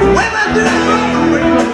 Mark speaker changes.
Speaker 1: When I do